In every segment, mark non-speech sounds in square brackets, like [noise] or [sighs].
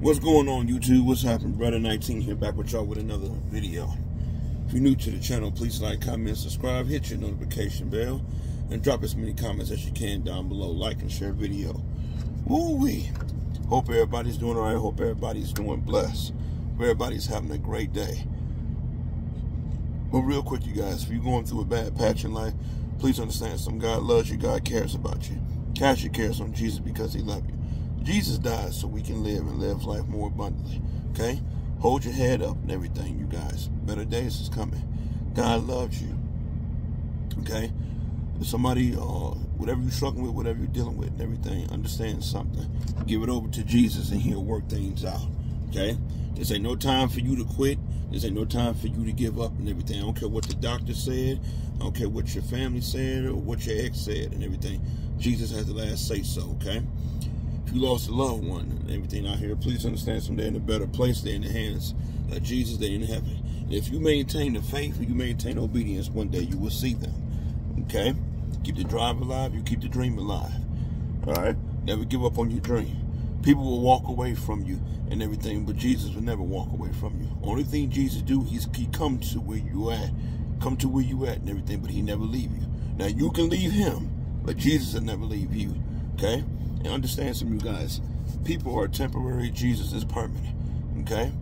What's going on YouTube? What's happening? Beretta 19 here back with y'all with another video. If you're new to the channel, please like, comment, subscribe, hit your notification bell, and drop as many comments as you can down below. Like and share video. Woo-wee. Hope everybody's doing all right. Hope everybody's doing blessed. Hope everybody's having a great day. But real quick, you guys, if you're going through a bad patch in life, please understand some God loves you, God cares about you. Cast your cares on Jesus because he loves you. Jesus died so we can live and live life more abundantly. Okay? Hold your head up and everything, you guys. Better days is coming. God loves you. Okay? If somebody, uh, whatever you're struggling with, whatever you're dealing with and everything, understand something. Give it over to Jesus and he'll work things out. Okay? This ain't no time for you to quit. This ain't no time for you to give up and everything. I don't care what the doctor said. I don't care what your family said or what your ex said and everything. Jesus has the last say so, okay? If you lost a loved one and everything out here, please understand someday in a better place. They're in the hands of Jesus. They're in heaven. And if you maintain the faith, you maintain obedience, one day you will see them. Okay? Keep the drive alive. You keep the dream alive. All right? Never give up on your dream. People will walk away from you and everything, but Jesus will never walk away from you. Only thing Jesus do, he's, he come to where you at, come to where you at and everything, but he never leave you. Now, you can leave him, but Jesus will never leave you. Okay? And understand some of you guys. People are temporary, Jesus is permanent. Okay?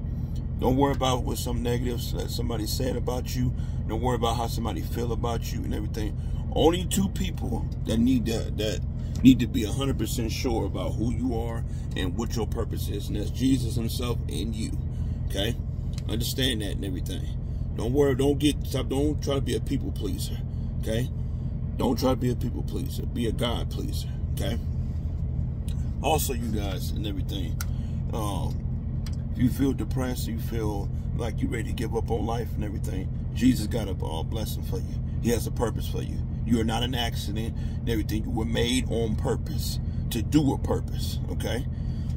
Don't worry about what some negatives that somebody said about you. Don't worry about how somebody feel about you and everything. Only two people that need that that need to be 100% sure about who you are and what your purpose is. And that's Jesus himself and you. Okay? Understand that and everything. Don't worry, don't get stop, don't try to be a people pleaser. Okay? Don't try to be a people pleaser. Be a God pleaser. Okay? Also you guys and everything um if you feel depressed you feel like you're ready to give up on life and everything jesus got a uh, blessing for you. He has a purpose for you. You are not an accident and everything. You were made on purpose to do a purpose okay?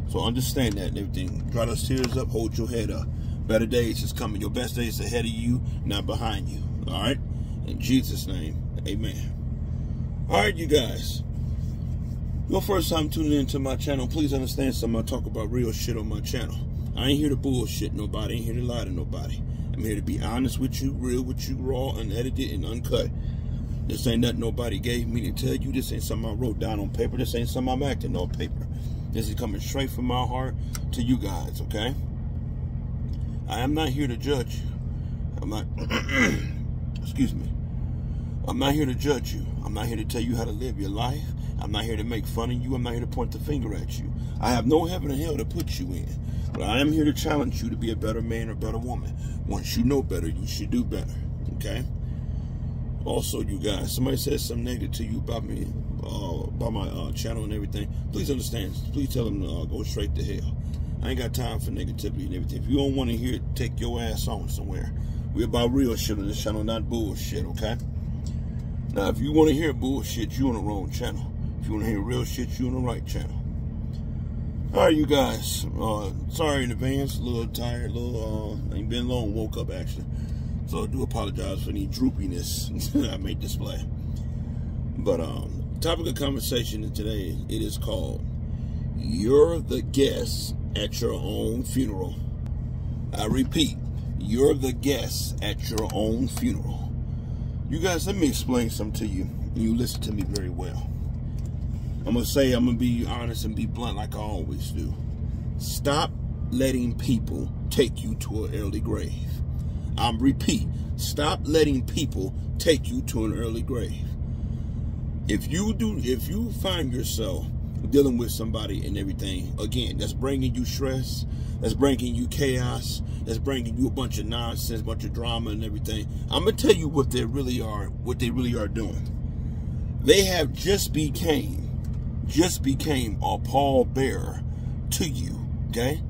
So understand that and everything. Dry those tears up. Hold your head up. Better days is coming. Your best days ahead of you not behind you. All right? In jesus name amen. All right you guys your first time tuning into my channel, please understand something. I talk about real shit on my channel. I ain't here to bullshit nobody. I ain't here to lie to nobody. I'm here to be honest with you, real with you, raw, unedited, and uncut. This ain't nothing nobody gave me to tell you. This ain't something I wrote down on paper. This ain't something I'm acting on paper. This is coming straight from my heart to you guys, okay? I am not here to judge. I'm not, [clears throat] excuse me. I'm not here to judge you. I'm not here to tell you how to live your life. I'm not here to make fun of you. I'm not here to point the finger at you. I have no heaven or hell to put you in. But I am here to challenge you to be a better man or better woman. Once you know better, you should do better. Okay? Also, you guys, somebody says something negative to you about me, uh, about my uh, channel and everything. Please understand. Please tell them to uh, go straight to hell. I ain't got time for negativity and everything. If you don't want to hear it, take your ass on somewhere. We're about real shit on this channel, not bullshit, okay? Now, if you want to hear bullshit, you on the wrong channel. If you want to hear real shit, you on the right channel. All right, you guys. Uh, sorry in advance. A little tired. A little, uh, ain't been long. Woke up, actually. So I do apologize for any droopiness [laughs] I may display. But um, topic of conversation today, it is called You're the Guest at Your Own Funeral. I repeat, you're the guest at your own funeral. You guys, let me explain something to you. You listen to me very well. I'm going to say, I'm going to be honest and be blunt like I always do. Stop letting people take you to an early grave. I'm repeat, stop letting people take you to an early grave. If you do, if you find yourself dealing with somebody and everything, again, that's bringing you stress, that's bringing you chaos, that's bringing you a bunch of nonsense, a bunch of drama and everything. I'm gonna tell you what they really are, what they really are doing. They have just became just became a pallbearer to you, okay?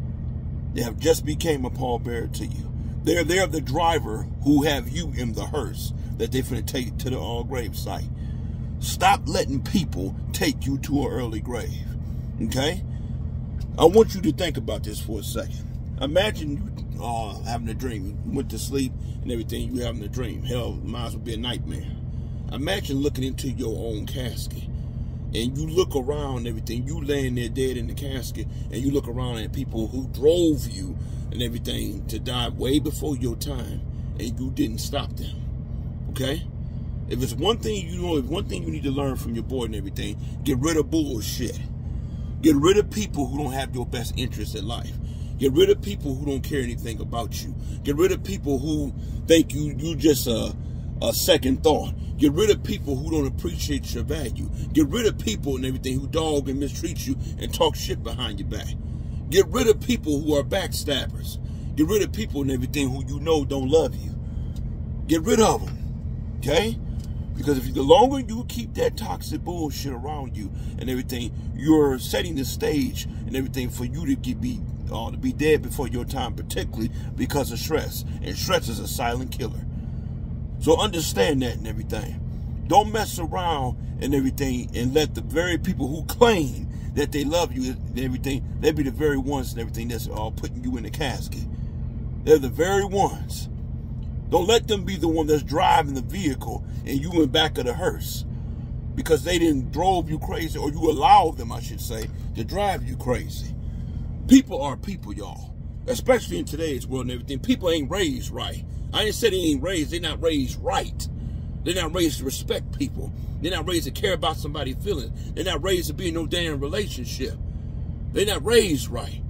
They have just became a pallbearer to you. They're they're the driver who have you in the hearse that they're to take to the all grave site. Stop letting people take you to an early grave, okay? I want you to think about this for a second. Imagine you uh, having a dream. You went to sleep and everything. You having a dream. Hell, might as well be a nightmare. Imagine looking into your own casket and you look around everything, you laying there dead in the casket, and you look around at people who drove you and everything to die way before your time, and you didn't stop them. Okay? If it's one thing you know, if one thing you need to learn from your boy and everything, get rid of bullshit. Get rid of people who don't have your best interest in life. Get rid of people who don't care anything about you. Get rid of people who think you you just a, a second thought. Get rid of people who don't appreciate your value. Get rid of people and everything who dog and mistreat you and talk shit behind your back. Get rid of people who are backstabbers. Get rid of people and everything who you know don't love you. Get rid of them. Okay? Because if you, the longer you keep that toxic bullshit around you and everything, you're setting the stage and everything for you to get be uh, to be dead before your time, particularly because of stress. And stress is a silent killer. So understand that and everything. Don't mess around and everything and let the very people who claim that they love you and everything, they be the very ones and everything that's all putting you in the casket. They're the very ones. Don't let them be the one that's driving the vehicle and you in back of the hearse because they didn't drove you crazy or you allowed them, I should say, to drive you crazy. People are people, y'all. Especially in today's world and everything. People ain't raised right. I ain't said they ain't raised. They're not raised right. They're not raised to respect people. They're not raised to care about somebody's feelings. They're not raised to be in no damn relationship. They're not raised right.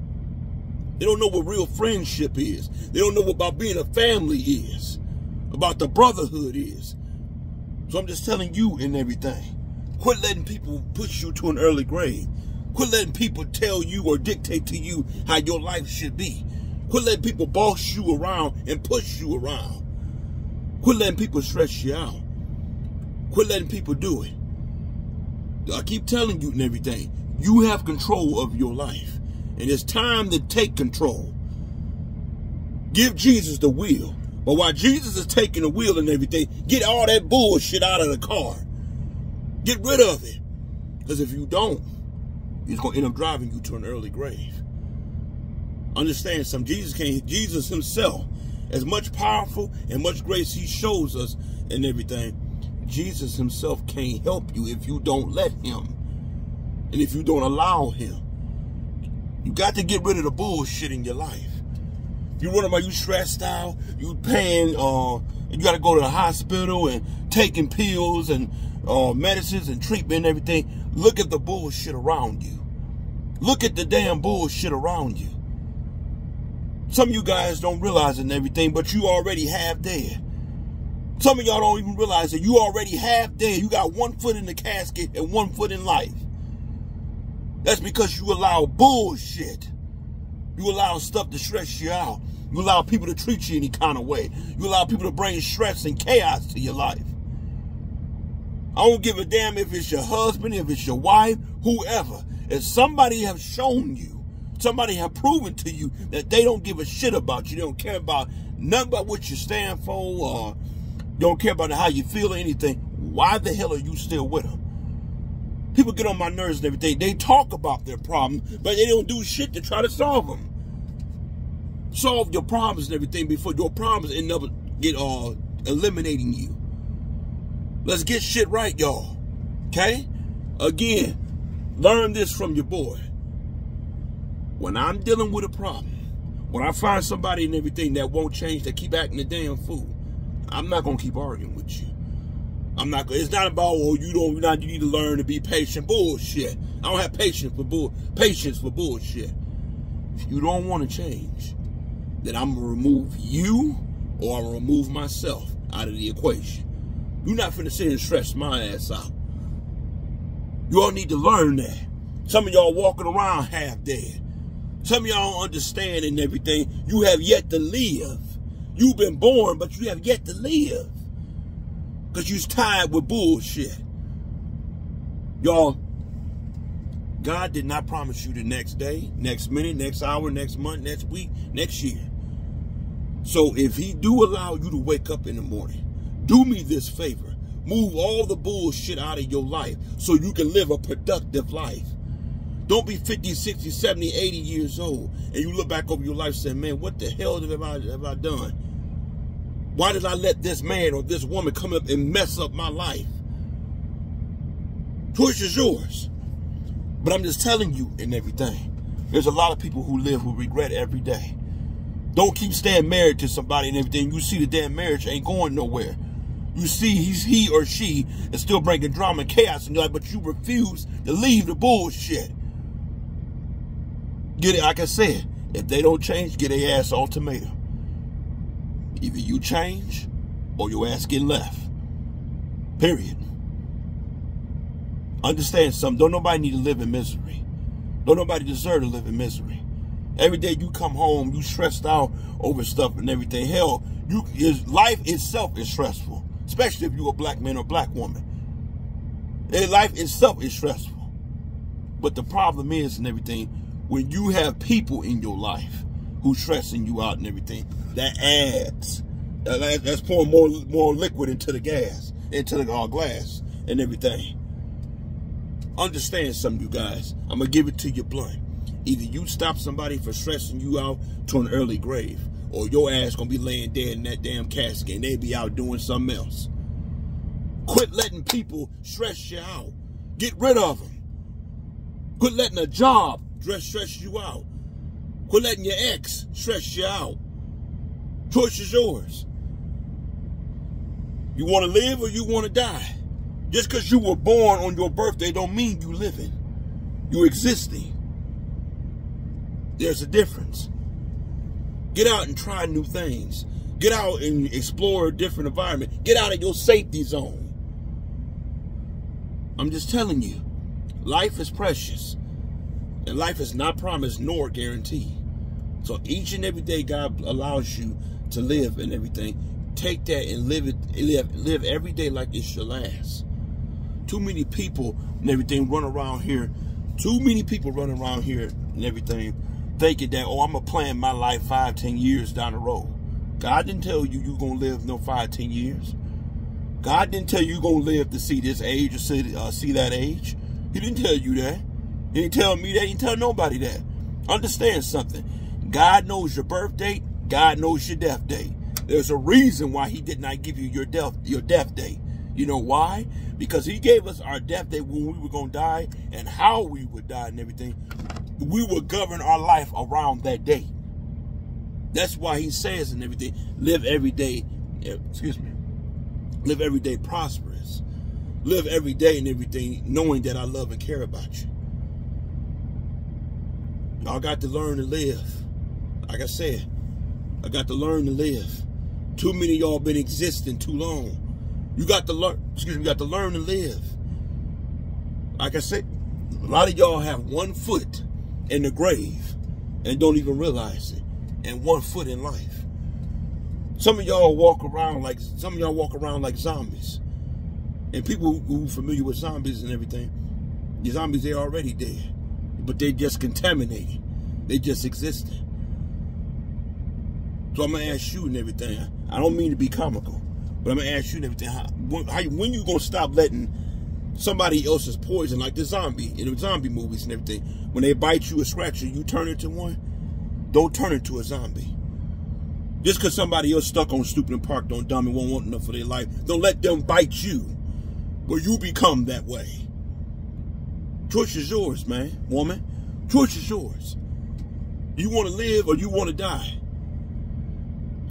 They don't know what real friendship is. They don't know what about being a family is, about the brotherhood is. So I'm just telling you and everything. Quit letting people push you to an early grave. Quit letting people tell you or dictate to you how your life should be. Quit letting people boss you around and push you around. Quit letting people stress you out. Quit letting people do it. I keep telling you and everything. You have control of your life. And it's time to take control. Give Jesus the wheel. But while Jesus is taking the wheel and everything, get all that bullshit out of the car. Get rid of it. Because if you don't, he's going to end up driving you to an early grave. Understand some Jesus came, Jesus himself, as much powerful and much grace he shows us and everything, Jesus himself can't help you if you don't let him. And if you don't allow him. You got to get rid of the bullshit in your life. You run about you stressed out, you paying, uh, you got to go to the hospital and taking pills and uh, medicines and treatment and everything. Look at the bullshit around you. Look at the damn bullshit around you. Some of you guys don't realize it and everything, but you already have dead. Some of y'all don't even realize that you already have dead. You got one foot in the casket and one foot in life. That's because you allow bullshit. You allow stuff to stress you out. You allow people to treat you any kind of way. You allow people to bring stress and chaos to your life. I don't give a damn if it's your husband, if it's your wife, whoever. If somebody has shown you somebody have proven to you that they don't give a shit about you. They don't care about nothing about what you stand for or don't care about how you feel or anything. Why the hell are you still with them? People get on my nerves and everything. They talk about their problems, but they don't do shit to try to solve them. Solve your problems and everything before your problems end up get uh, eliminating you. Let's get shit right, y'all. Okay? Again, learn this from your boy when I'm dealing with a problem, when I find somebody and everything that won't change, that keep acting a damn fool, I'm not gonna keep arguing with you. I'm not. It's not about oh you don't. You not. You need to learn to be patient. Bullshit. I don't have patience for bull. Patience for bullshit. If you don't want to change, then I'm gonna remove you, or I'm gonna remove myself out of the equation. You're not finna sit and stress my ass out. You all need to learn that. Some of y'all walking around half dead. Some of y'all don't understand and everything. You have yet to live. You've been born, but you have yet to live. Because you're tired with bullshit. Y'all, God did not promise you the next day, next minute, next hour, next month, next week, next year. So if he do allow you to wake up in the morning, do me this favor. Move all the bullshit out of your life so you can live a productive life. Don't be 50, 60, 70, 80 years old and you look back over your life and say, man, what the hell have I, have I done? Why did I let this man or this woman come up and mess up my life? Choice is yours. But I'm just telling you and everything. There's a lot of people who live who regret every day. Don't keep staying married to somebody and everything. You see the damn marriage ain't going nowhere. You see he's he or she is still bringing drama and chaos in your life, but you refuse to leave the bullshit. Get it, like I said, if they don't change, get their ass ultimatum. Either you change or your ass get left. Period. Understand something. Don't nobody need to live in misery. Don't nobody deserve to live in misery. Every day you come home, you stressed out over stuff and everything. Hell, you is life itself is stressful, especially if you're a black man or black woman. And life itself is stressful. But the problem is and everything, when you have people in your life who stressing you out and everything, that adds. That's pouring more more liquid into the gas, into the uh, glass and everything. Understand something, you guys. I'm gonna give it to you blunt. Either you stop somebody from stressing you out to an early grave, or your ass gonna be laying dead in that damn casket and they be out doing something else. Quit letting people stress you out. Get rid of them. Quit letting a job stress stress you out. Quit letting your ex stress you out. Choice is yours. You want to live or you want to die? Just because you were born on your birthday don't mean you living. You existing. There's a difference. Get out and try new things. Get out and explore a different environment. Get out of your safety zone. I'm just telling you, life is precious. And life is not promised nor guaranteed. So each and every day God allows you to live and everything. Take that and live it, live, live every day like it's your last. Too many people and everything run around here. Too many people run around here and everything thinking that, oh, I'm going to plan my life five, ten years down the road. God didn't tell you you're going to live no five, ten years. God didn't tell you you're going to live to see this age or see, uh, see that age. He didn't tell you that. He didn't tell me that. He didn't tell nobody that. Understand something. God knows your birth date. God knows your death date. There's a reason why he did not give you your death, your death date. You know why? Because he gave us our death date when we were going to die and how we would die and everything. We would govern our life around that day. That's why he says and everything, live every day, excuse me, live every day prosperous. Live every day and everything knowing that I love and care about you. Y'all got to learn to live. Like I said, I got to learn to live. Too many y'all been existing too long. You got to learn, excuse me, you got to learn to live. Like I said, a lot of y'all have one foot in the grave and don't even realize it, and one foot in life. Some of y'all walk around like some of y'all walk around like zombies. And people who familiar with zombies and everything, the zombies they're already dead. But they just contaminated. They just existed. So I'm gonna ask you and everything. I don't mean to be comical. But I'm gonna ask you and everything. How, when, how, when you gonna stop letting somebody else's poison, like the zombie in the zombie movies and everything, when they bite you or scratch you, you turn into one? Don't turn into a zombie. Just because somebody else stuck on stupid and park don't dumb and won't want enough for their life, don't let them bite you where you become that way. Choice is yours, man, woman. Choice is yours. You want to live or you want to die?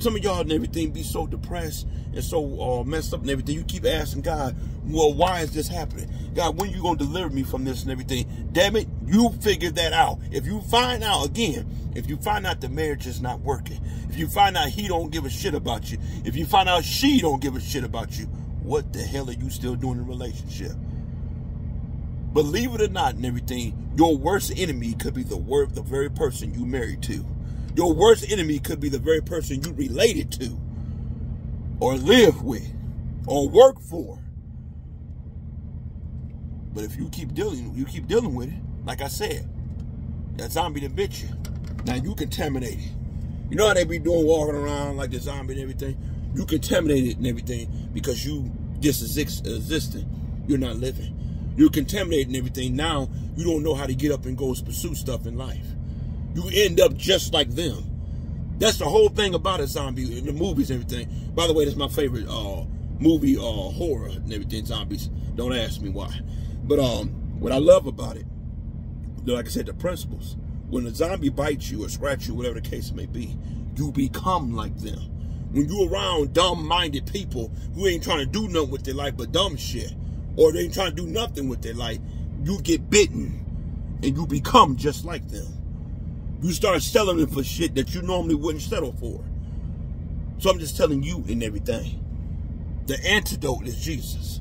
Some of y'all and everything be so depressed and so uh, messed up and everything. You keep asking God, well, why is this happening? God, when you going to deliver me from this and everything? Damn it, you figure that out. If you find out, again, if you find out the marriage is not working, if you find out he don't give a shit about you, if you find out she don't give a shit about you, what the hell are you still doing in a relationship? Believe it or not and everything, your worst enemy could be the word, the very person you married to. Your worst enemy could be the very person you related to, or live with, or work for. But if you keep dealing, you keep dealing with it. Like I said, that zombie that bit you. Now you contaminate it. You know how they be doing walking around like the zombie and everything? You contaminate it and everything because you just exist, existing. You're not living. You're contaminating everything. Now you don't know how to get up and go and pursue stuff in life you end up just like them. That's the whole thing about a zombie in the movies and everything. By the way, that's my favorite uh, movie, uh, horror and everything, zombies. Don't ask me why. But um, what I love about it, like I said, the principles. When a zombie bites you or scratch you, whatever the case may be, you become like them. When you're around dumb-minded people who ain't trying to do nothing with their life but dumb shit, or they ain't trying to do nothing with their life, you get bitten and you become just like them. You start selling for shit that you normally wouldn't settle for. So I'm just telling you and everything. The antidote is Jesus.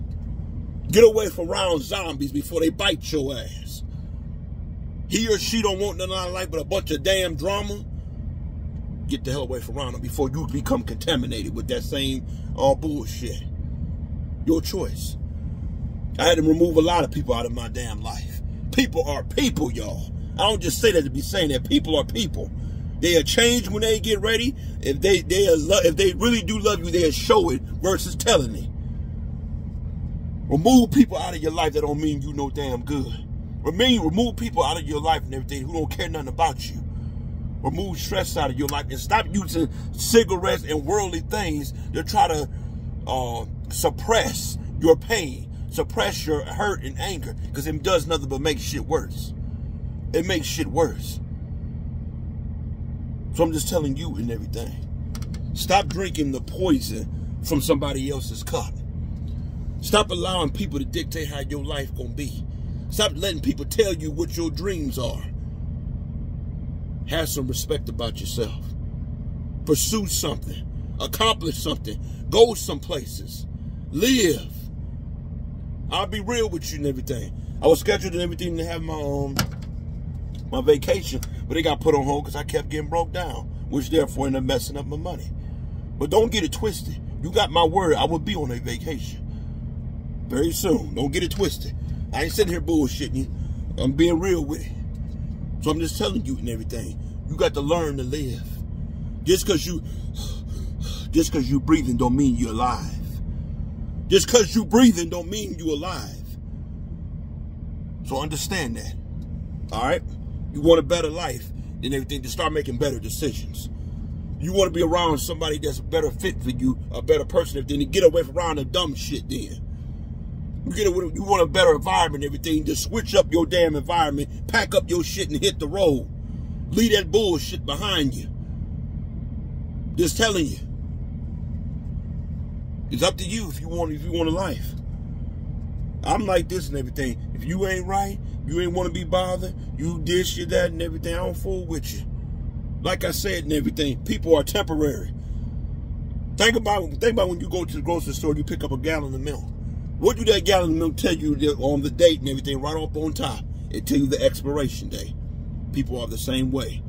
Get away from around zombies before they bite your ass. He or she don't want nothing out of life but a bunch of damn drama. Get the hell away from around them before you become contaminated with that same all uh, bullshit. Your choice. I had to remove a lot of people out of my damn life. People are people, y'all. I don't just say that to be saying that. People are people. They'll change when they get ready. If they they if they really do love you, they'll show it versus telling it. Remove people out of your life that don't mean you no damn good. Remain, remove people out of your life and everything who don't care nothing about you. Remove stress out of your life and stop using cigarettes and worldly things to try to uh, suppress your pain, suppress your hurt and anger, because it does nothing but make shit worse. It makes shit worse. So I'm just telling you and everything. Stop drinking the poison from somebody else's cup. Stop allowing people to dictate how your life gonna be. Stop letting people tell you what your dreams are. Have some respect about yourself. Pursue something. Accomplish something. Go some places. Live. I'll be real with you and everything. I was scheduled and everything to have my um my vacation, but they got put on hold because I kept getting broke down, which therefore ended up messing up my money. But don't get it twisted. You got my word. I will be on a vacation very soon. Don't get it twisted. I ain't sitting here bullshitting you. I'm being real with it. So I'm just telling you and everything. You got to learn to live. Just because you, [sighs] just because you breathing don't mean you're alive. Just because you breathing don't mean you alive. So understand that. All right? You want a better life and everything to start making better decisions. You want to be around somebody that's a better fit for you, a better person, if then to get away from around the dumb shit then. You get a, you want a better environment everything, just switch up your damn environment, pack up your shit and hit the road. Leave that bullshit behind you. Just telling you. It's up to you if you want if you want a life. I'm like this and everything. If you ain't right, you ain't want to be bothered, you this, you that, and everything, I don't fool with you. Like I said and everything, people are temporary. Think about think about when you go to the grocery store, you pick up a gallon of milk. What do that gallon of milk tell you on the date and everything right off on top? It tell you the expiration date. People are the same way.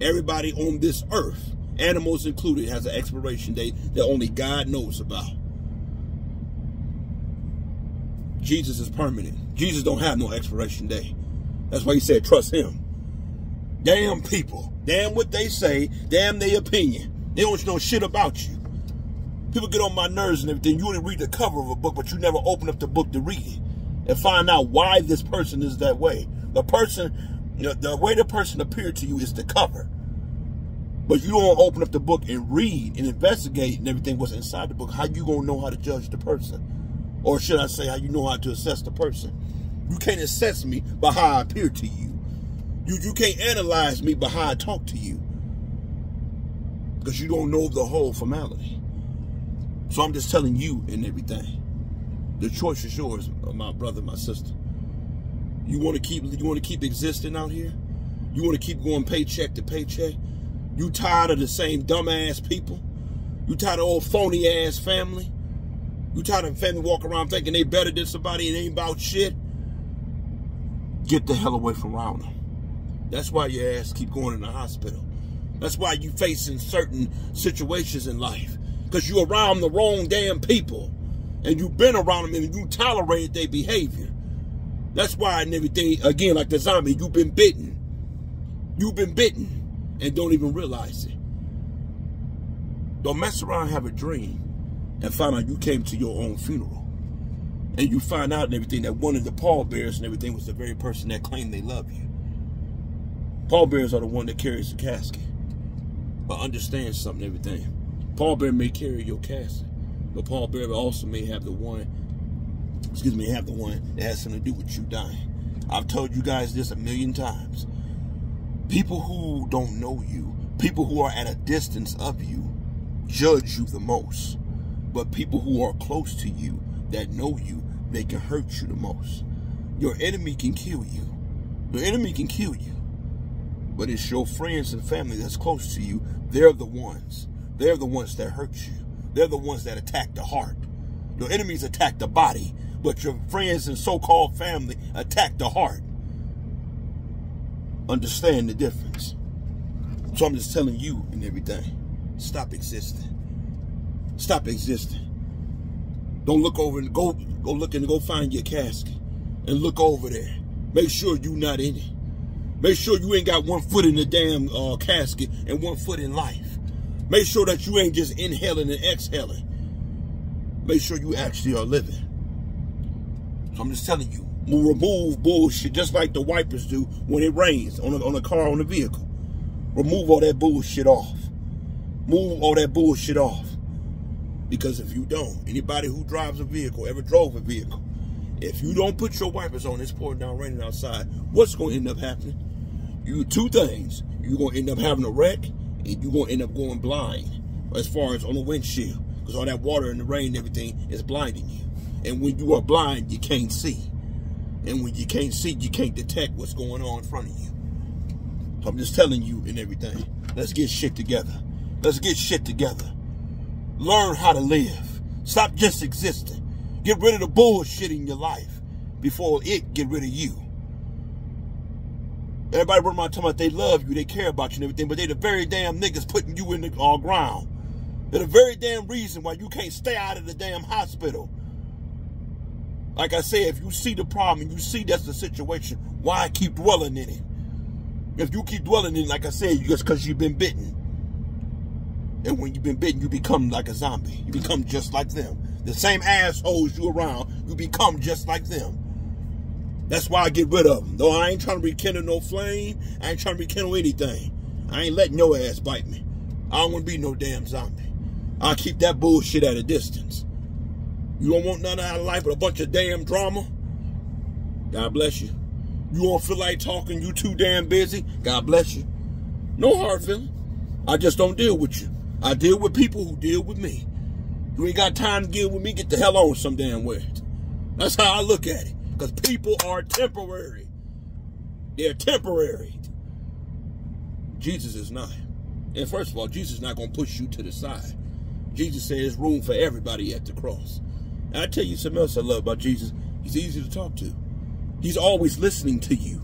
Everybody on this earth, animals included, has an expiration date that only God knows about. Jesus is permanent. Jesus don't have no expiration date. That's why he said trust him. Damn people. Damn what they say. Damn their opinion. They don't know shit about you. People get on my nerves and everything. You only read the cover of a book, but you never open up the book to read it and find out why this person is that way. The person, the way the person appeared to you is the cover. But you don't open up the book and read and investigate and everything what's inside the book. How you gonna know how to judge the person? Or should I say how you know how to assess the person? You can't assess me by how I appear to you. You you can't analyze me by how I talk to you. Because you don't know the whole formality. So I'm just telling you and everything. The choice is yours, my brother, my sister. You want to keep you want to keep existing out here? You want to keep going paycheck to paycheck? You tired of the same dumbass people? You tired of old phony ass family? You tired of family walking around thinking they better than somebody and ain't about shit? Get the hell away from around them. That's why your ass keep going in the hospital. That's why you facing certain situations in life because you're around the wrong damn people and you've been around them and you tolerated their behavior. That's why and everything, again, like the zombie, you've been bitten. You've been bitten and don't even realize it. Don't mess around have a dream and find out you came to your own funeral. And you find out and everything that one of the pallbearers and everything was the very person that claimed they love you. Pallbearers are the one that carries the casket. But understand something, everything. Pallbearer may carry your casket, but pallbearer also may have the one excuse me, have the one that has something to do with you dying. I've told you guys this a million times. People who don't know you, people who are at a distance of you, judge you the most. But people who are close to you, that know you, they can hurt you the most. Your enemy can kill you. Your enemy can kill you. But it's your friends and family that's close to you. They're the ones. They're the ones that hurt you. They're the ones that attack the heart. Your enemies attack the body, but your friends and so-called family attack the heart. Understand the difference. So I'm just telling you and everything. Stop existing. Stop existing. Don't look over and go go look and go find your casket and look over there. Make sure you're not in it. Make sure you ain't got one foot in the damn uh, casket and one foot in life. Make sure that you ain't just inhaling and exhaling. Make sure you actually are living. So I'm just telling you, remove bullshit just like the wipers do when it rains on a, on a car, on a vehicle. Remove all that bullshit off. Move all that bullshit off. Because if you don't, anybody who drives a vehicle, ever drove a vehicle, if you don't put your wipers on, it's pouring down raining outside, what's going to end up happening? You two things. You're going to end up having a wreck, and you're going to end up going blind as far as on the windshield. Because all that water and the rain and everything is blinding you. And when you are blind, you can't see. And when you can't see, you can't detect what's going on in front of you. I'm just telling you and everything. Let's get shit together. Let's get shit together. Learn how to live. Stop just existing. Get rid of the bullshit in your life before it get rid of you. Everybody run around talking about they love you, they care about you and everything, but they the very damn niggas putting you in the uh, ground. They're the very damn reason why you can't stay out of the damn hospital. Like I said, if you see the problem you see that's the situation, why keep dwelling in it? If you keep dwelling in it, like I said, just because you've been bitten. And when you've been bitten, you become like a zombie. You become just like them. The same assholes you around, you become just like them. That's why I get rid of them. Though I ain't trying to rekindle no flame, I ain't trying to rekindle anything. I ain't letting your ass bite me. I don't want to be no damn zombie. I'll keep that bullshit at a distance. You don't want none out of life but a bunch of damn drama? God bless you. You don't feel like talking, you too damn busy? God bless you. No hard feeling. I just don't deal with you. I deal with people who deal with me. You ain't got time to deal with me, get the hell on some damn way. That's how I look at it. Because people are temporary. They're temporary. Jesus is not. And first of all, Jesus is not going to push you to the side. Jesus there's room for everybody at the cross. And I tell you something else I love about Jesus. He's easy to talk to. He's always listening to you.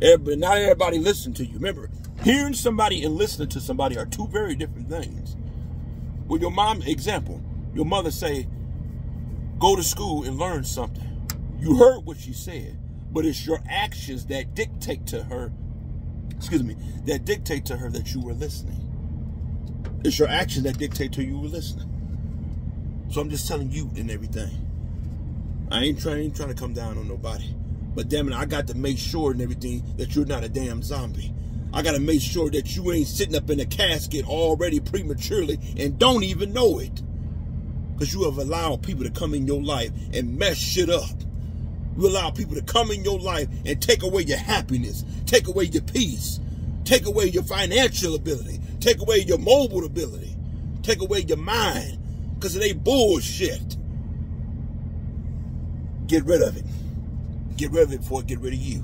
But not everybody listens to you. Remember, hearing somebody and listening to somebody are two very different things. With your mom, example, your mother say, go to school and learn something. You heard what she said, but it's your actions that dictate to her, excuse me, that dictate to her that you were listening. It's your actions that dictate to you were listening. So I'm just telling you and everything. I ain't trying, ain't trying to come down on nobody. But damn it, I got to make sure and everything that you're not a damn zombie. I got to make sure that you ain't sitting up in a casket already prematurely and don't even know it. Because you have allowed people to come in your life and mess shit up. You allow people to come in your life and take away your happiness, take away your peace, take away your financial ability, take away your mobile ability, take away your mind because of they bullshit. Get rid of it. Get rid of it before it get rid of you.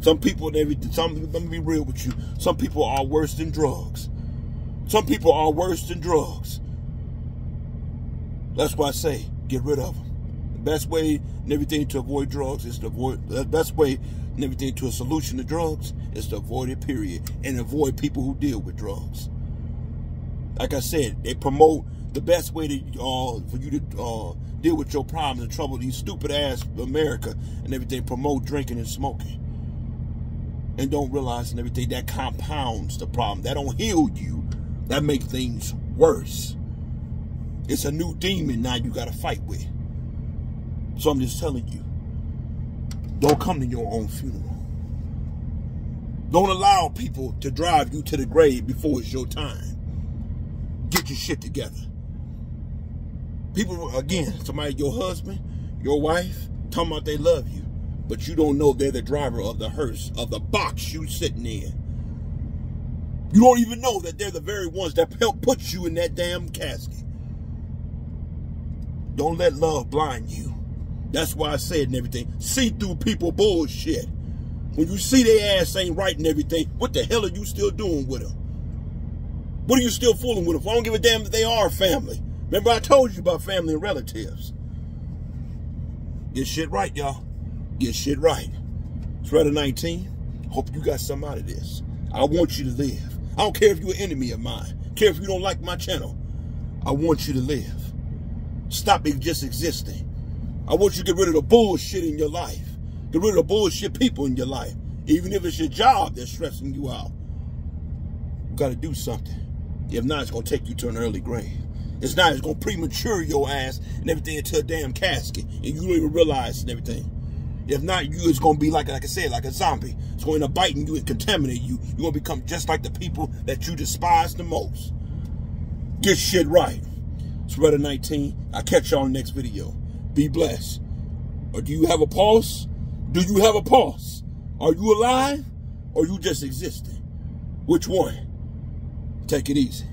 Some people, they, some, let me be real with you. Some people are worse than drugs. Some people are worse than drugs. That's why I say, get rid of them. The best way and everything to avoid drugs is to avoid, the best way and everything to a solution to drugs is to avoid it, period. And avoid people who deal with drugs. Like I said, they promote the best way to uh, for you to uh, deal with your problems and trouble, these stupid ass America and everything promote drinking and smoking. And don't realize and everything that compounds the problem. That don't heal you. That makes things worse. It's a new demon now you got to fight with. So I'm just telling you, don't come to your own funeral. Don't allow people to drive you to the grave before it's your time. Get your shit together. People, again, somebody, your husband, your wife, talking about they love you, but you don't know they're the driver of the hearse, of the box you sitting in. You don't even know that they're the very ones that helped put you in that damn casket. Don't let love blind you. That's why I said and everything. See through people bullshit. When you see their ass ain't right and everything, what the hell are you still doing with them? What are you still fooling with them? I don't give a damn that they are family. Remember I told you about family and relatives. Get shit right, y'all. Get shit right. It's Beretta 19. Hope you got some out of this. I want you to live. I don't care if you're an enemy of mine. Care if you don't like my channel. I want you to live. Stop just existing. I want you to get rid of the bullshit in your life. Get rid of the bullshit people in your life. Even if it's your job that's stressing you out. You got to do something. If not, it's going to take you to an early grave. It's not, it's to premature your ass and everything into a damn casket. And you don't even realize and everything. If not, you it's to be like, like I said, like a zombie. It's going to bite you and contaminate you. You're to become just like the people that you despise the most. Get shit right. It's Beretta 19. I'll catch y'all in the next video. Be blessed. Or do you have a pulse? Do you have a pulse? Are you alive or you just existing? Which one? Take it easy.